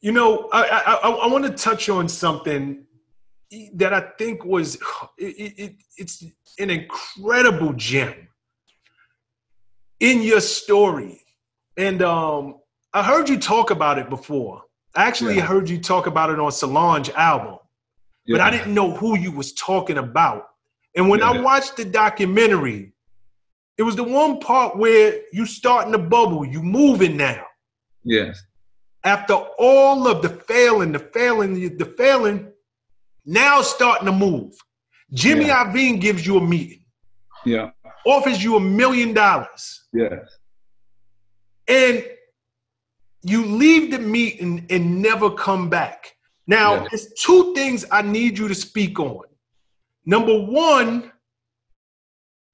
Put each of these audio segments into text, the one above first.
You know, I I, I want to touch on something that I think was it, it, it's an incredible gem in your story, and um, I heard you talk about it before. I actually yeah. heard you talk about it on Solange album, yeah. but I didn't know who you was talking about. And when yeah. I watched the documentary, it was the one part where you starting the bubble, you moving now. Yes. After all of the failing, the failing, the failing, now starting to move. Jimmy yeah. Iovine gives you a meeting. Yeah. Offers you a million dollars. Yes. And you leave the meeting and never come back. Now, yeah. there's two things I need you to speak on. Number one,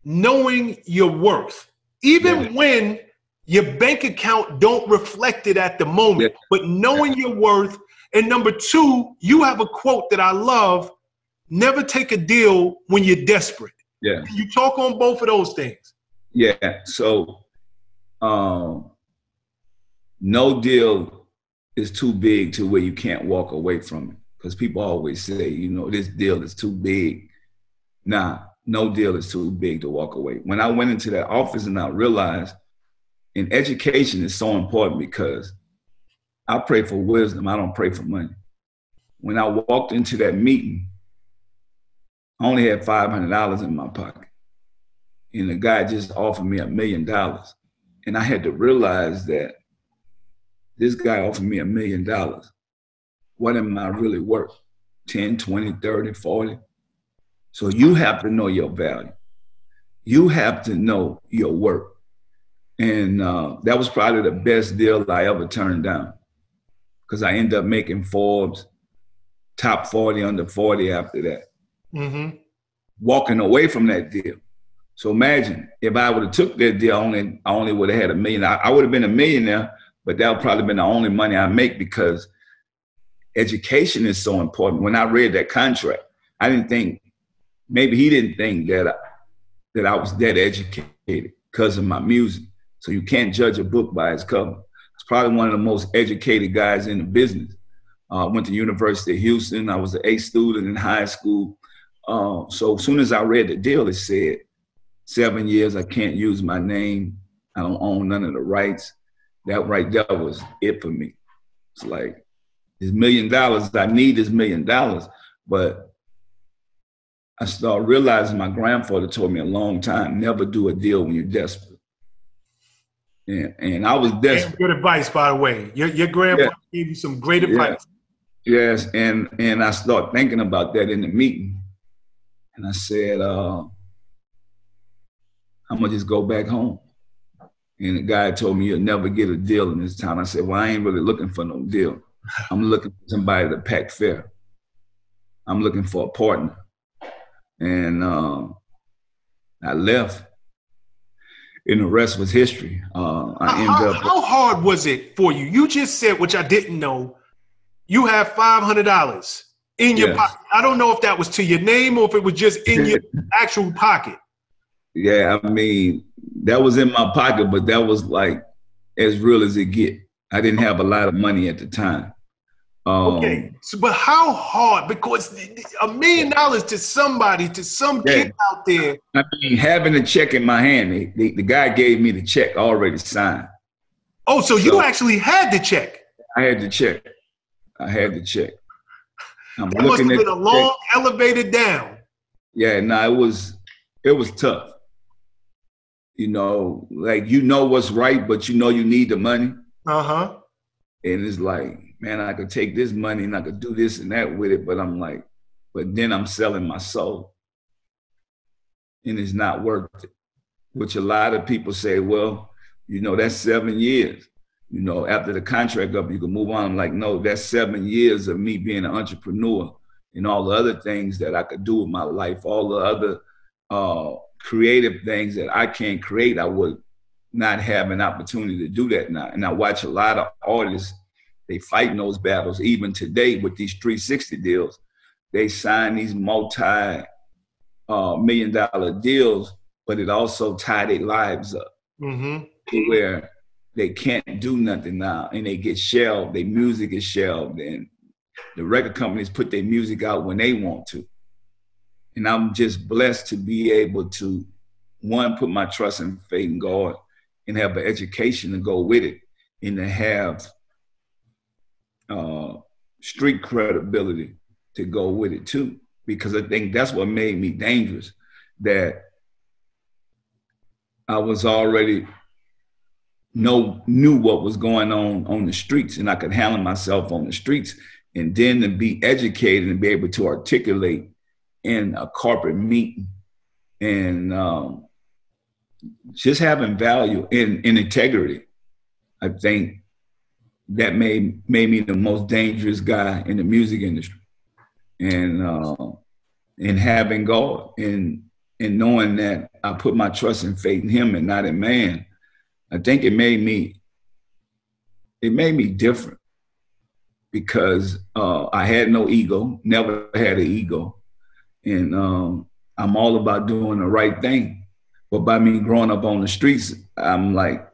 knowing your worth. Even yeah. when your bank account don't reflect it at the moment, yeah. but knowing your worth. And number two, you have a quote that I love: "Never take a deal when you're desperate." Yeah. Can you talk on both of those things? Yeah. So, um, no deal is too big to where you can't walk away from it. Because people always say, you know, this deal is too big. Nah, no deal is too big to walk away. When I went into that office and I realized in education is so important because I pray for wisdom, I don't pray for money. When I walked into that meeting, I only had $500 in my pocket. And the guy just offered me a million dollars. And I had to realize that this guy offered me a million dollars. What am I really worth? 10, 20, 30, 40? So you have to know your value. You have to know your worth. And uh, that was probably the best deal I ever turned down because I ended up making Forbes top 40 under 40 after that. Mm-hmm. Walking away from that deal. So imagine if I would have took that deal, I only, I only would have had a million. I, I would have been a millionaire, but that would probably been the only money I make because education is so important. When I read that contract, I didn't think maybe he didn't think that I, that I was that educated because of my music. So you can't judge a book by its cover. It's probably one of the most educated guys in the business. I uh, went to University of Houston. I was an A student in high school. Uh, so as soon as I read the deal, it said seven years. I can't use my name. I don't own none of the rights that right there was it for me. It's like this million dollars, I need this million dollars, but I started realizing my grandfather told me a long time, never do a deal when you're desperate. And, and I was desperate. Good advice, by the way. Your, your grandfather yeah. gave you some great advice. Yeah. Yes, and and I started thinking about that in the meeting. And I said, uh, I'm gonna just go back home. And the guy told me you'll never get a deal in this town. I said, Well, I ain't really looking for no deal. I'm looking for somebody to pack fair. I'm looking for a partner. And uh, I left. And the rest was history. Uh, I ended how, up. How hard was it for you? You just said, which I didn't know, you have five hundred dollars in your yes. pocket. I don't know if that was to your name or if it was just in your actual pocket. Yeah, I mean, that was in my pocket, but that was like as real as it get. I didn't have a lot of money at the time. Um, okay, so, but how hard? Because a million dollars to somebody, to some yeah. kid out there. I mean, having a check in my hand, the, the, the guy gave me the check already signed. Oh, so, so, you actually had the check? I had the check. I had the check. I'm that must have been a long check. elevated down. Yeah, no, it was it was tough you know, like you know what's right, but you know you need the money. Uh huh. And it's like, man, I could take this money and I could do this and that with it, but I'm like, but then I'm selling my soul, and it's not worth it. Which a lot of people say, well, you know, that's seven years. You know, after the contract up, you can move on. I'm like, no, that's seven years of me being an entrepreneur and all the other things that I could do with my life, all the other uh, creative things that I can't create, I would not have an opportunity to do that now. And I watch a lot of artists, they fight those battles even today with these 360 deals. They sign these multi uh, million dollar deals, but it also tied their lives up mm-hmm. where they can't do nothing now and they get shelved, their music is shelved, and the record companies put their music out when they want to. And I'm just blessed to be able to, one, put my trust and faith in God and have an education to go with it and to have uh, street credibility to go with it too. Because I think that's what made me dangerous, that I was already know knew what was going on on the streets and I could handle myself on the streets and then to be educated and be able to articulate in a corporate meeting and um, just having value in, in integrity. I think that made made me the most dangerous guy in the music industry, and uh, and having God and and knowing that I put my trust and faith in Him and not in man, I think it made me it made me different because uh, I had no ego, never had an ego, and um, I'm all about doing the right thing. But by me growing up on the streets, I'm like,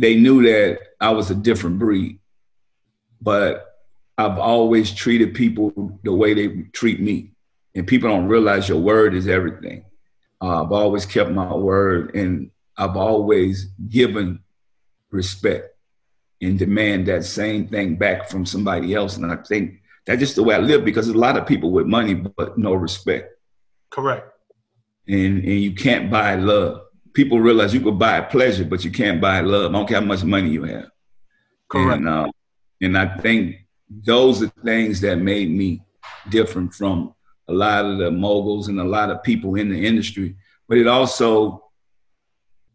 they knew that I was a different breed, but I've always treated people the way they treat me, and people don't realize your word is everything. Uh, I've always kept my word, and I've always given respect and demand that same thing back from somebody else. And I think that's just the way I live because there's a lot of people with money but no respect. Correct. And and you can't buy love. People realize you could buy pleasure, but you can't buy love. I don't care how much money you have. Correct. And, uh, and I think those are things that made me different from a lot of the moguls and a lot of people in the industry. But it also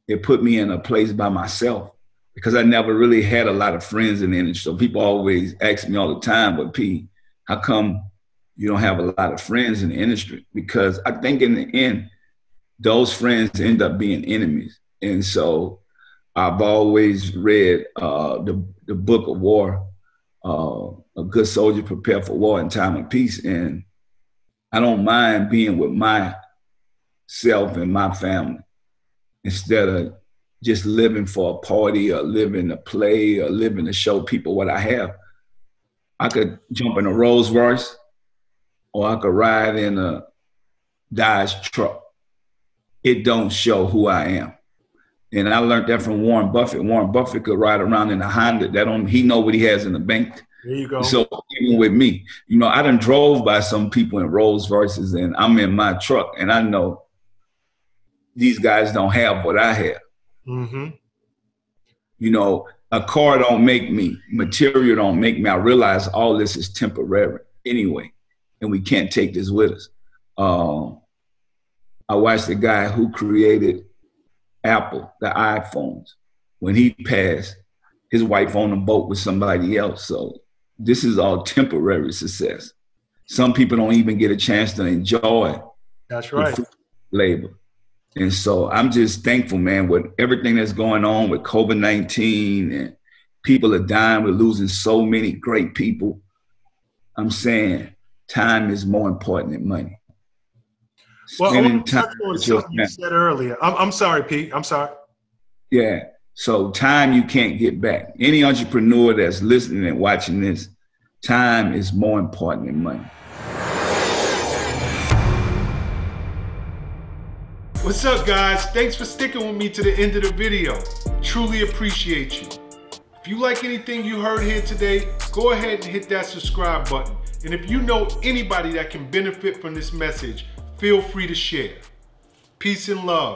it put me in a place by myself because I never really had a lot of friends in the industry. So people always ask me all the time, but P, how come you don't have a lot of friends in the industry? Because I think in the end, those friends end up being enemies. And so I've always read uh, the, the book of war, uh, A Good Soldier Prepared for War in Time of Peace. And I don't mind being with myself and my family instead of just living for a party or living to play or living to show people what I have. I could jump in a Rolls Royce or I could ride in a Dodge truck. It don't show who I am. And I learned that from Warren Buffett. Warren Buffett could ride around in a Honda. That don't he know what he has in the bank. There you go. So even with me, you know, I done drove by some people in Rolls Royces and I'm in my truck and I know these guys don't have what I have. Mm-hmm. You know, a car don't make me, material don't make me. I realize all this is temporary anyway, and we can't take this with us. Um, I watched the guy who created Apple, the iPhones. When he passed, his wife on a boat with somebody else. So this is all temporary success. Some people don't even get a chance to enjoy. That's right. Labor. And so I'm just thankful, man, with everything that's going on with COVID 19 and people are dying. We're losing so many great people. I'm saying time is more important than money. Well, I want to touch on something you said earlier. I'm, I'm sorry, Pete. I'm sorry. Yeah. So time you can't get back. Any entrepreneur that's listening and watching this, time is more important than money. What's up guys? Thanks for sticking with me to the end of the video. Truly appreciate you. If you like anything you heard here today, go ahead and hit that subscribe button. And if you know anybody that can benefit from this message, feel free to share. Peace and love.